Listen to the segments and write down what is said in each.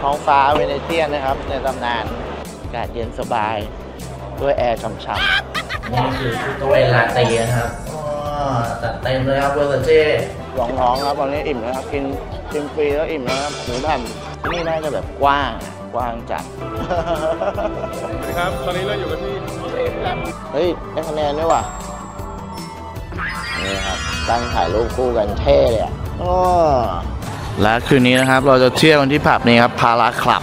ท้องฟ้าเวเนเซียนนะครับ ในตำนานอากาศเย็นสบาย ด้วยแอร์ช่ำๆนี่คือชุดตัวเอลาเตีนะครับจัดเต็มเลยครับเวอร์เจ้รองท้องครับตอนนี้อิ่มแล้วครับ กินกินฟรีแล้วอิ่มแล้วครับหมูแผ่นที่นี่น่าจะแบบกว้างกว้างจัดครับ ตอนนี้เราอยู่กันที่เฮ้ยได้คะแนนด้วยว่ะนี่ครับตั้งถ่ายรูปคู่กันเท่เลยอะอ้อ และคืนนี้นะครับเราจะเที่ยวกันที่ผับนี้ครับพาราคลับ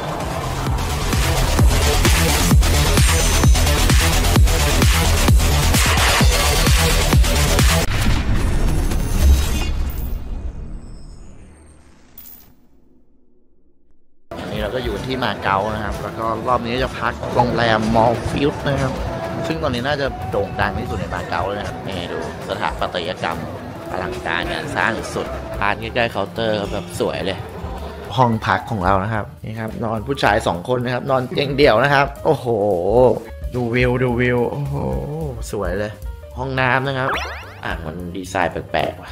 นนี้เราก็อยู่ที่มาเก๊านะครับ แล้วก็รอบนี้จะพักโรงแรมมอลฟิลด์นะครับ ซึ่งตอนนี้น่าจะโด่งดังที่สุดในมาเก๊าเลยนะครับนี่ดูสถาปัตยกรรม อลังการงานสร้างสุดร้านใกล้ๆเคาน์เตอร์แบบสวยเลยห้องพักของเรานะครับนี่ครับ นอนผู้ชายสองคนนะครับ นอนเตียงเดี่ยวนะครับ โอ้โห ดูวิวดูวิวโอ้โหสวยเลย ห้องน้ำนะครับ อะมันดีไซน์แปลกๆว่ะ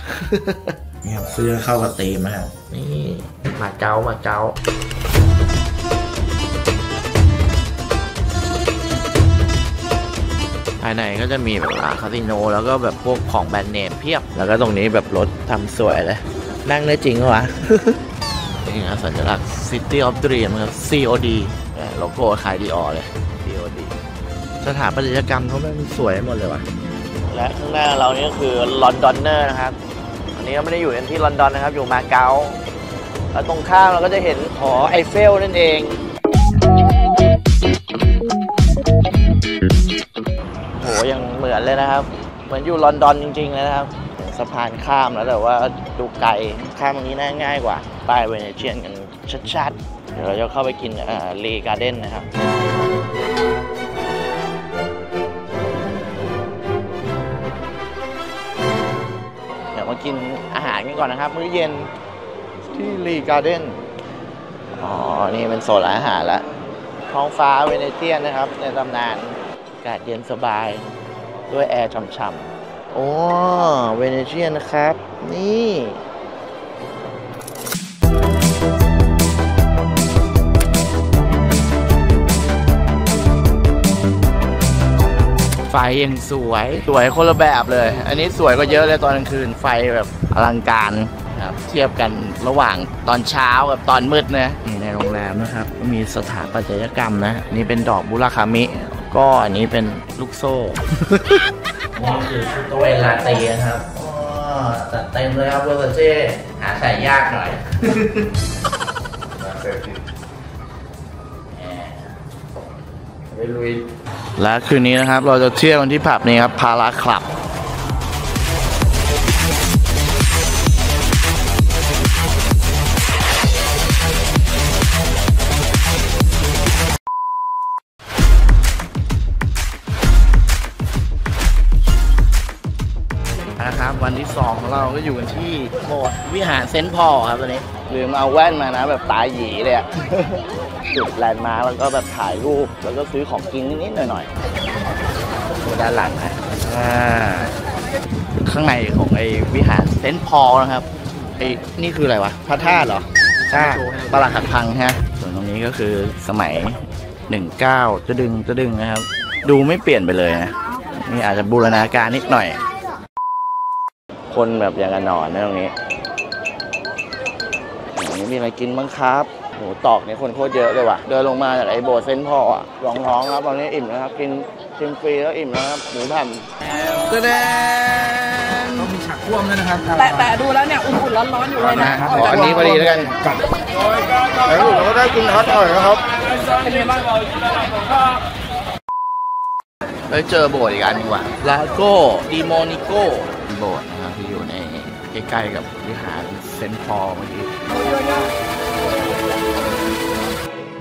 นี่ครับเสื้อเข้ากับธีมนะครับนี่มาเก๊ามาเก๊า ภายในก็จะมีแบบร้านคาสิโนแล้วก็แบบพวกของแบรนด์เนมเพียบ แล้วก็ตรงนี้แบบรถทำสวยเลย นั่งได้จริงเหรอวะนี่นะสัญลักษณ์ City of Dream ครับ COD โลโก้คล้าย Dior เลย COD สถาปัตยกรรมเขาแม่งสวยหมดเลยว่ะ และข้างหน้าเรานี่ก็คือ Londoner นะครับ อันนี้เราไม่ได้อยู่ที่ลอนดอนนะครับ อยู่มาเก๊าแล้วตรงข้ามเราก็จะเห็นหอไอเฟลนั่นเอง มือนเลยนะครับ เหมือนอยู่ลอนดอนจริงๆเลยนะครับสะพานข้ามแล้วแต่ว่าดูไกลข้ามตรงนี้น่าง่ายกว่าป้ายเวเนเชียนกันชัดๆ เดี๋ยวเราจะเข้าไปกินรีการ์เด้นนะครับเดี๋ยวมากินอาหารกันก่อนนะครับ มื้อเย็นที่รีการ์เด้นอ๋อ นี่เป็นโซนอาหารล้วท้องฟ้า Venetian นะครับ ในตำนานอากาศเย็นสบาย ด้วยแอร์ช่ำๆโอ้ Venetian นะครับ นี่ไฟยังสวย สวยคนละแบบเลย อันนี้สวยก็เยอะเลยตอนกลางคืน ไฟแบบอลังการครับเทียบกันระหว่างตอนเช้ากับตอนมืดนะนี่ในโรงแรมนะครับ ก็มีสถาปัตยกรรมนะ นี่เป็นดอกบุราคามิ ก็อันนี้เป็นลูกโซ่นี่คือชุดตัวเวลาตีนะครับจัดเต็มเลยครับเวอร์เจ้หาใส่ยากหน่อยไปลุยและคืนนี้นะครับ เราจะเที่ยวกันที่ผับนี้ครับ พาราคลับ วันที่2ของเราก็อยู่กันที่โบสถ์วิหารเซนต์พอลครับตอนนี้ลืมเอาแว่นมานะแบบตาหยีเลยอะจุดแลนด์มาร์คแล้วก็แบบถ่ายรูปแล้วก็ซื้อของกินนิดๆหน่อยๆดูด้านหลังนะอ่าข้างในของไอ้วิหารเซนต์พอลนะครับไอ้นี่คืออะไรวะพระธาตุเหรอใช่ปรักหักพังฮะส่วนตรงนี้ก็คือสมัย 19จะดึงจะดึงนะครับ ดูไม่เปลี่ยนไปเลยนะนี่อาจจะบูรณาการนิดหน่อย คนแบบอย่างกันนอนนะตรงนี้อย่างนี้มีอะไรกินบ้างครับหมูตอกเนี่ยคนโคตรเยอะเลยว่ะ เดินลงมาจากไอ้โบสถ์เซนต์พอลอะรองท้องครับตอนนี้อิ่มแล้วครับ กินกินฟรีแล้วอิ่มแล้วครับ หมูแผ่นแสดงต้องมีฉากร่วมด้วยนะครับแต่แต่ดูแล้วเนี่ยอุ่นๆร้อนๆอยู่เลยนะขออันนี้พอดีแล้วกันกับแล้วเราก็ได้กินฮอตอร่อยนะครับเป็นไงบ้างไปเจอโบสถ์อีกอันหนึงว่ะลาโกดิโมนิโกโบสถ์นะครับที่อยู่ ใกล้ๆกับวิหารเซนต์พอลเมื่อกี้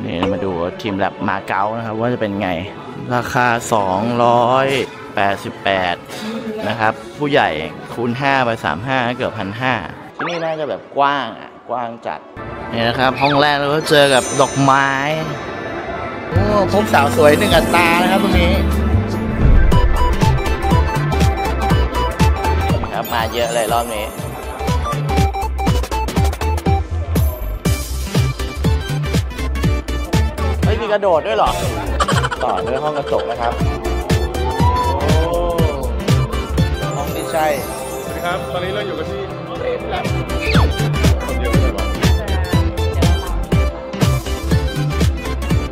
นี่มาดูทีมแลบมาเก๊านะครับ ว่าจะเป็นไง ราคา 288 นะครับ ผู้ใหญ่คูณ 5 ไป 35 เกือบพันห้าที่นี่น่าจะแบบกว้างอะ กว้างจัดนี่นะครับ ห้องแรกเราก็เจอกับดอกไม้ โอ้พบสาวสวยหนึ่งอัตรานะครับตรงนี้ มาเยอะเลยรอบนี้เฮ้ยมีกระโดดด้วยเหรอ ต่อด้วยห้องกระจกนะครับห้องนี้ใช่ สวัสดีครับ ตอนนี้เราอยู่กันที่เอฟแลคนเยอะเลยว่ะ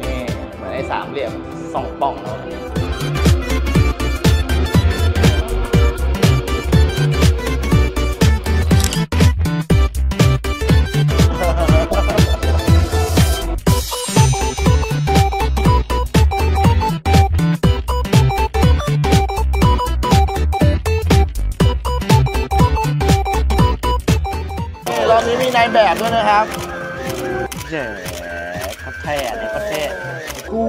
นี่เหมือนไอ้สามเหลี่ยมสองป่องเนาะ นี้มีนายแบบด้วยนะครับเจ๋เขาแท้ในประเทศหู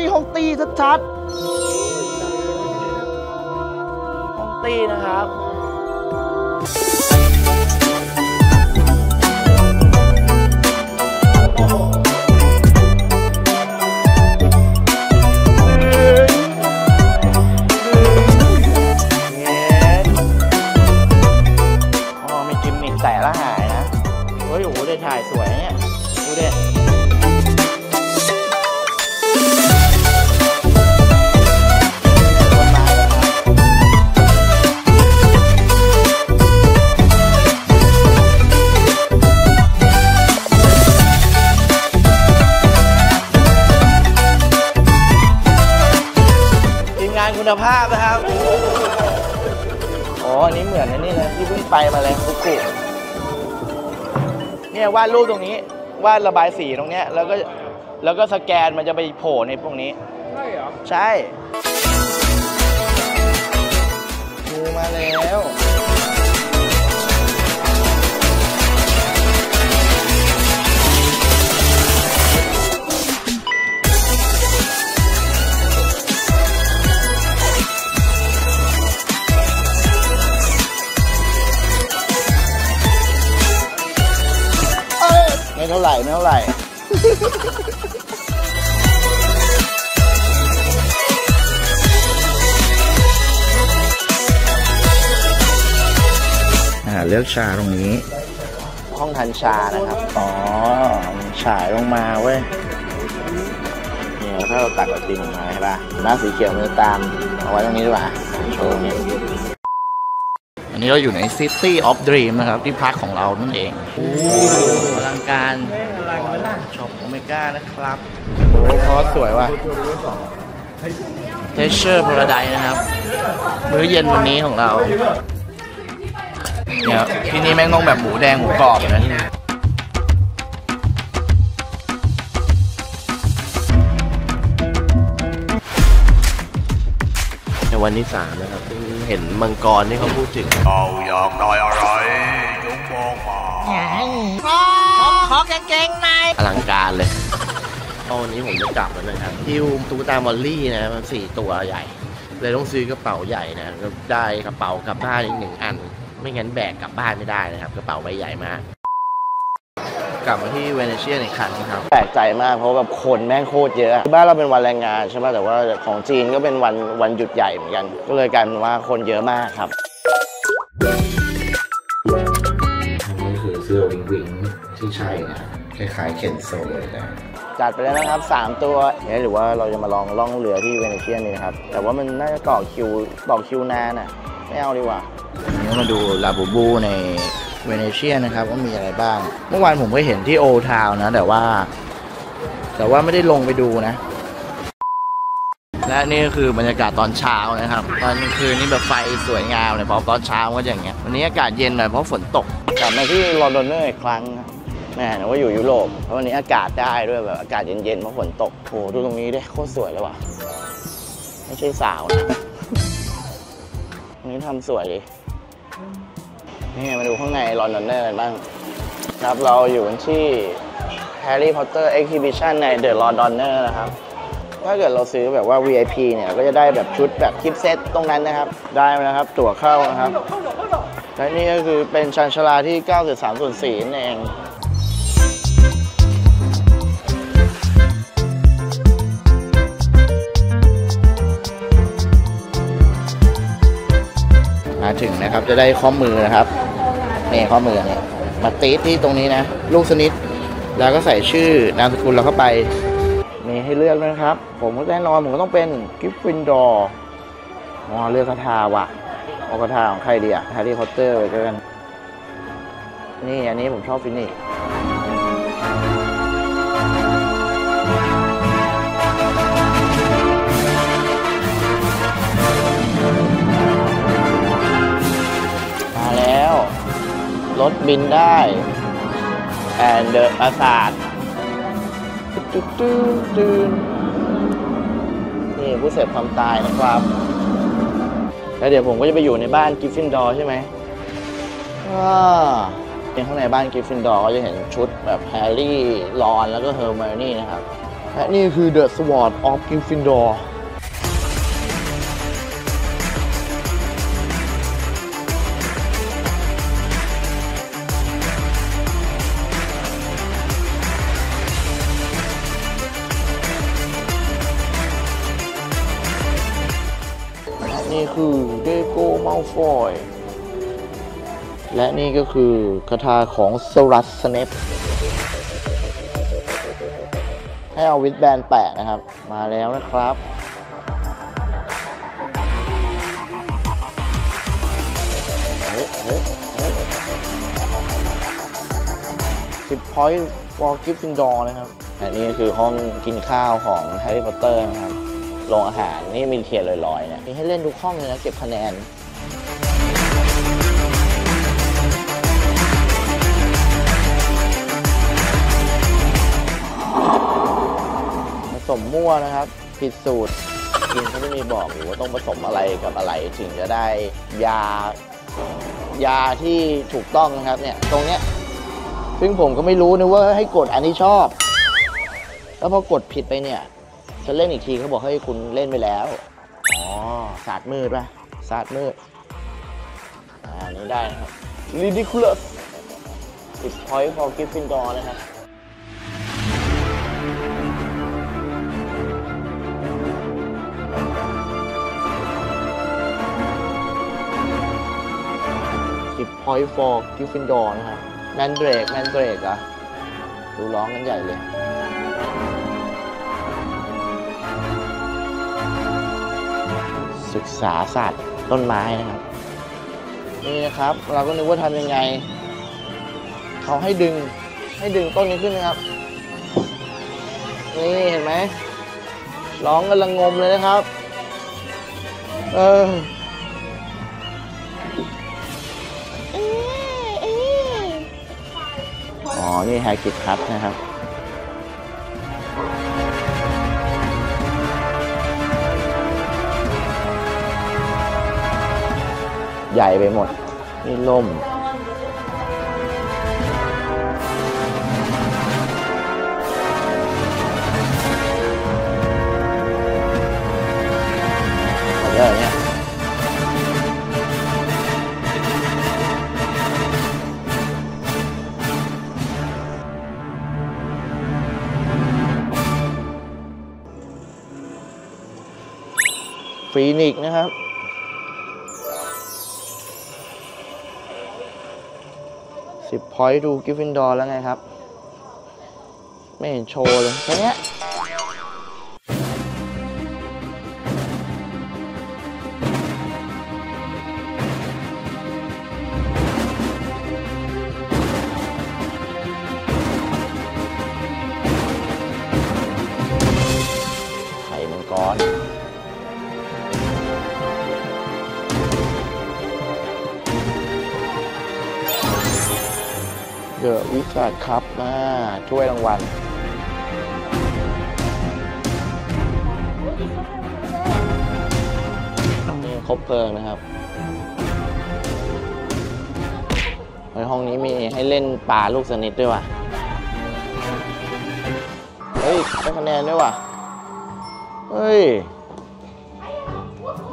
ยห้องตีชัดๆห้องตีนะครับ ภาพนะครับอ๋ออันนี้เหมือนอันนี้เลยที่เพิ่งไปมาเลยฟุกุเนี่ยวาดรูปตรงนี้วาดระบายสีตรงเนี้ยแล้วก็แล้วก็สแกนมันจะไปโผล่ในพวกนี้ ใช่เหรอ ใช่ดูมาแล้ว ไม่เท่าไหร่ไม่เท่าไหร่อ่าเลือกชาตรงนี้ ห้องทันชานะครับ อ๋อมันฉายลงมาเว้ยเนี่ยถ้าเราตัดกับติมออกมาใช่ป่ะหน้าสีเขียวมันจะตามเอาไว้ตรงนี้ดีกว่าโชว์ตรงนี้อั นนี้เราอยู่ใน City of Dream นะครับ ที่พักของเรานั่นเองโอ้อลังการช็อปโอเมก้านะครับโอ้คอสสวยว่ะ Treasure Paradise นะครับ มื้อเย็นวันนี้ของเราเนี่ยที่นี่แม่งต้องแบบหมูแดงหมูกรอบนะที่นี่ในวันที่สามนะครับเพิ่ง เห็นมังกรที่เขาพูดถึงเอาอยากได้อะไรจงบอกมาขอเก่งๆหน่อยอลังการเลยตอนนี้ผมจะกลับแล้วนะครับฮิวตุ๊กตามอลลี่นะมันสี่ตัวใหญ่ เลยต้องซื้อกระเป๋าใหญ่นะก็ได้กระเป๋ากลับบ้านอีกหนึ่งอัน ไม่งั้นแบกกลับบ้านไม่ได้นะครับ กระเป๋าใบใหญ่มาก กลับมาที่เวเนเชียอีกครั้งครับ แปลกใจมากเพราะแบบคนแม่งโคตรเยอะที่บ้านเราเป็นวันแรงงานใช่ไหมแต่ว่าของจีนก็เป็นวันวันหยุดใหญ่เหมือนกัน ก็เลยกลายเป็นว่าคนเยอะมากครับนี่คือเสื้อวิงวิงที่ใช่นะคล้ายๆ Kenzo เลยนะจัดไปแล้วนะครับ 3 ตัวเอ๊ะหรือว่าเราจะมาลองล่องเรือที่เวเนเชียนี่นะครับ แต่ว่ามันน่าจะต่อคิวต่อคิวนานอะ ไม่เอาดีกว่าอันนี้มาดูลาบูบูใน เวเนเชียนะครับว่ามีอะไรบ้าง เมื่อวานผมก็เห็นที่โอทาวนะ แต่ว่า แต่ว่าไม่ได้ลงไปดูนะ และนี่ก็คือบรรยากาศตอนเช้านะครับ ตอนคืนนี่แบบไฟสวยงามเลยพอตอนเช้าก็อย่างเงี้ยวันนี้อากาศเย็นหน่อยเพราะฝนตกกลับมาที่ Londoner อีกครั้งแม่งนึกว่าอยู่ยุโรปเพราะวันนี้อากาศได้ด้วยแบบอากาศเย็นๆเพราะฝนตกโหดูตรงนี้ดิโคตรสวยเลยว่ะไม่ใช่สาวนะ นี้ทำสวยดิ นี่มาดูข้างใน Londoner กันบ้างครับเราอยู่กันที่ Harry Potter Exhibition ใน The Londoner นะครับ ถ้าเกิดเราซื้อแบบว่า VIP เนี่ย ก็จะได้แบบชุดแบบคลิปเซตตรงนั้นนะครับ ได้มานะครับ ตั๋วเข้านะครับ และนี่ก็คือเป็นชันชลาที่ 9.3ส่วน4นั่นเองมาถึงนะครับจะได้ข้อมือนะครับ นี่ข้อมือเนี่ยมาตีดที่ตรงนี้นะ ลูกสนิช แล้วก็ใส่ชื่อนามสกุลเราเข้าไปมีให้เลือกด้วยนะครับ ผมก็แน่นอนผมก็ต้องเป็น Gryffindor อ๋อเลือกคาถาว่ะเอาคาถาของใครดีอะ Harry Potter ไปกัน นี่อันนี้ผมชอบฟีนิกซ์ รถบินได้ and the ปราสาทตื้อตื้อตื้อนี่ผู้เสพความตายนะครับ แล้วเดี๋ยวผมก็จะไปอยู่ในบ้าน Gryffindor ใช่ไหมว้าวเป็นข้างในบ้าน Gryffindor ก็จะเห็นชุดแบบแฮร์รี่ รอน แล้วก็เฮอร์ไมโอนี่นะครับ และนี่คือ The Sword of Gryffindor และนี่ คือเดโกมัลฟอยและนี่ก็คือคาถาของสรัสเนปให้เอาวิดแบนแปะนะครับ มาแล้วนะครับเฮ้ยเฮ้ยเฮ้ยสิบพอยต์ฟอร์กิฟฟินดอร์นะครับ อันนี้คือห้องกินข้าวของแฮร์รี่พอตเตอร์นะครับ โรงอาหารนี่มีเทียนลอยๆเนี่ยมีให้เล่นทุกห้องเลยนะเก็บคะแนนผสมมั่วนะครับ ผิดสูตรกินเขาจะมีบอกอยู่ว่าต้องผสมอะไรกับอะไรถึงจะได้ยายาที่ถูกต้องนะครับเนี่ยตรงเนี้ยซึ่งผมก็ไม่รู้นะว่าให้กดอันที่ชอบ แล้วพอกดผิดไปเนี่ย จะเล่นอีกทีเขาบอกให้ยคุณเล่นไปแล้ว อ๋อศาสตร์มืดป่ะศาสตร์มืด อ่าอันนี้ได้นะครับ ridiculous 10 point for Gryffindor นะครับ10 point for Gryffindor นะครับแมนเดรกแมนเดรกอะดูร้องกันใหญ่เลย ศึกษาศาสตร์ต้นไม้นะครับ นี่นะครับ เราก็นึกว่าทำยังไง เขาให้ดึงให้ดึงต้นนี้ขึ้นนะครับ นี่เห็นไหมร้องกันละงมเลยนะครับ เอออ๋อ นี่แฮกิตครับนะครับ ใหญ่ไปหมด นี่ล่มเหรอเนี่ยฟีนิกซ์นะครับ 10 point to Gryffindor แล้วไงครับ ไม่เห็นโชว์เลยแค่เนี้ สาดครับมาช่วยรางวัลมีครบเพลิงนะครับ ในห้องนี้มีให้เล่นปลาลูกสนิทด้วยว่ะ เฮ้ยได้คะแนนด้วยว่ะ เฮ้ย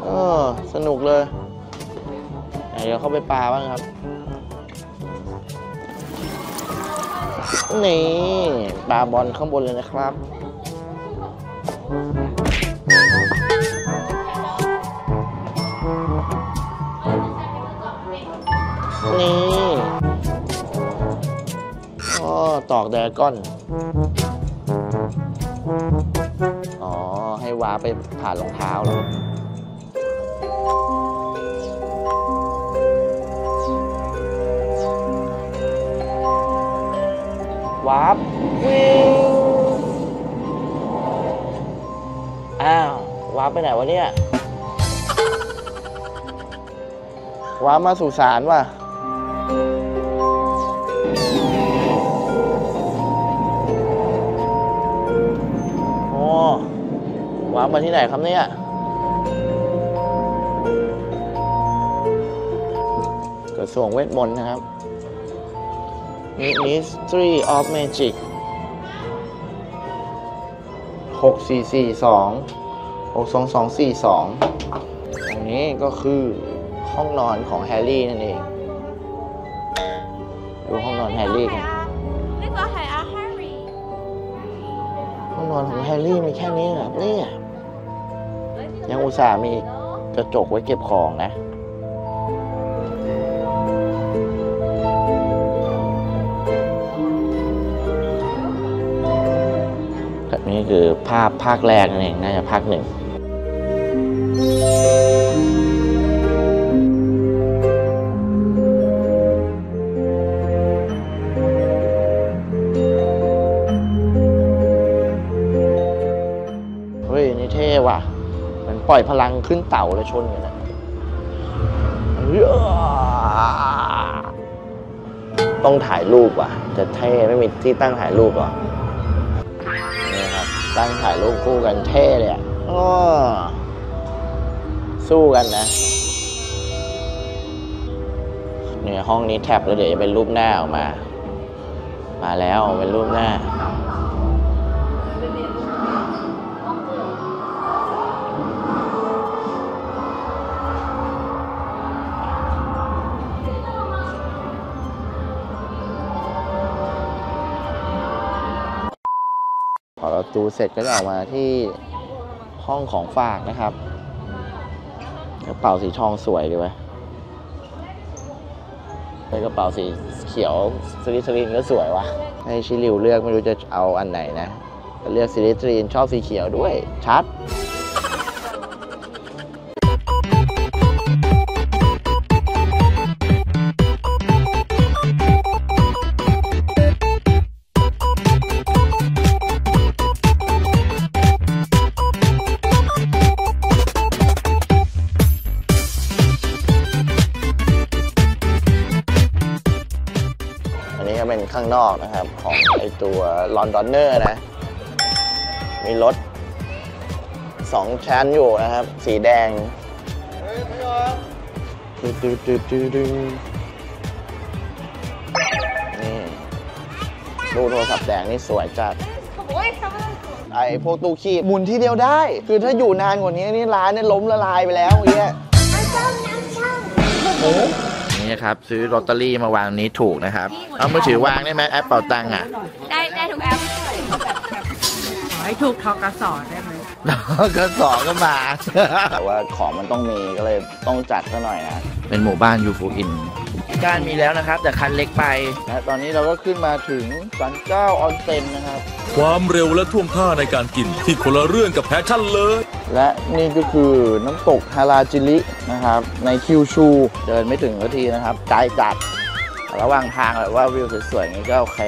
เออ สนุกเลยไหนเดี๋ยวเข้าไปปลาบ้างครับ นี่ปลาบอลข้างบนเลยนะครับ นี่อ๋อตอกแดก้อน อ๋อ ให้วาไปผ่านรองเท้าเหร วาร์ปวิ่งอ้าววาร์ปไปไหนวะเนี่ยวาร์ปมาสู่สารว่ะโอ้วาร์ปมาที่ไหนครับเนี่ยกระทรวงเวทมนต์นะครับ Ministry of Magic 6442 62242 ตรงนี้ก็คือห้องนอนของแฮร์รี่นั่นเอง ดูห้องนอนแฮร์รี่กันห้องนอนของแฮร์รี่มีแค่นี้เหรอเนี่ยยังอุตส่าห์มีกระจกไว้เก็บของนะ นี้คือภาพภาคแรกนั่นเองน่าจะภาคหนึ่งเฮ้ย นี่เท่ว่ะเหมือนปล่อยพลังขึ้นเต่าเลยชนกันนะเฮ้ยต้องถ่ายรูปว่ะ จะเท่ไม่มีที่ตั้งถ่ายรูปหรอนี่ครับ ตั้งถ่ายรูปคู่กันเท่เลยอะอ้อสู้กันนะ เนี่ยห้องนี้แท็บแล้วเดี๋ยวจะเป็นรูปหน้าออกมา มาแล้วเป็นรูปหน้า พอเราดูเสร็จก็จะออกมาที่ห้องของฝากนะครับกระเป๋าสีทองสวยดีเว้ยเป็นกระเป๋าสีเขียวสลิทรีนก็สวยวะให้ชิลิวเลือกไม่รู้จะเอาอันไหนนะเลือกสลิทรีนชอบสีเขียวด้วยชัด นี้ก็เป็นข้างนอกนะครับ ของไอตัวลอนดอนเนอร์นะ มีรถสองชั้นอยู่นะครับ สีแดงดูดูดูดูดูนี่ดูโทรศัพท์แดงนี่สวยจัดไอพวกตู้ขี้หมุนที่เดียวได้ คือถ้าอยู่นานกว่านี้นี่ร้านเนี่ยล้มละลายไปแล้วเมื่อกี้นี่ ครับ ซื้อลอตเตอรี่มาวางนี้ถูกนะครับ เอามือถือวางได้ไหมแอปเป่าตังค์อะ ได้ได้ทุกแอปขอให้ถูกทกสได้ไหมก็สองก็มาแต่ว่าของมันต้องมีก็เลยต้องจัดซะหน่อยนะ เป็นหมู่บ้านยูฟูอิน การมีแล้วนะครับ แต่คันเล็กไปนะตอนนี้เราก็ขึ้นมาถึงสันเจ้าออนเซ็นนะครับ ความเร็วและท่วงท่าในการกินที่คนละเรื่องกับแพชชั่นเลย และนี่ก็คือน้ำตกฮาราจิรินะครับ ในคิวชู เดินไม่ถึงนาทีนะครับไกลจัด ระหว่างทางแบบว่าวิวสวยๆอย่างนี้ก็โอเค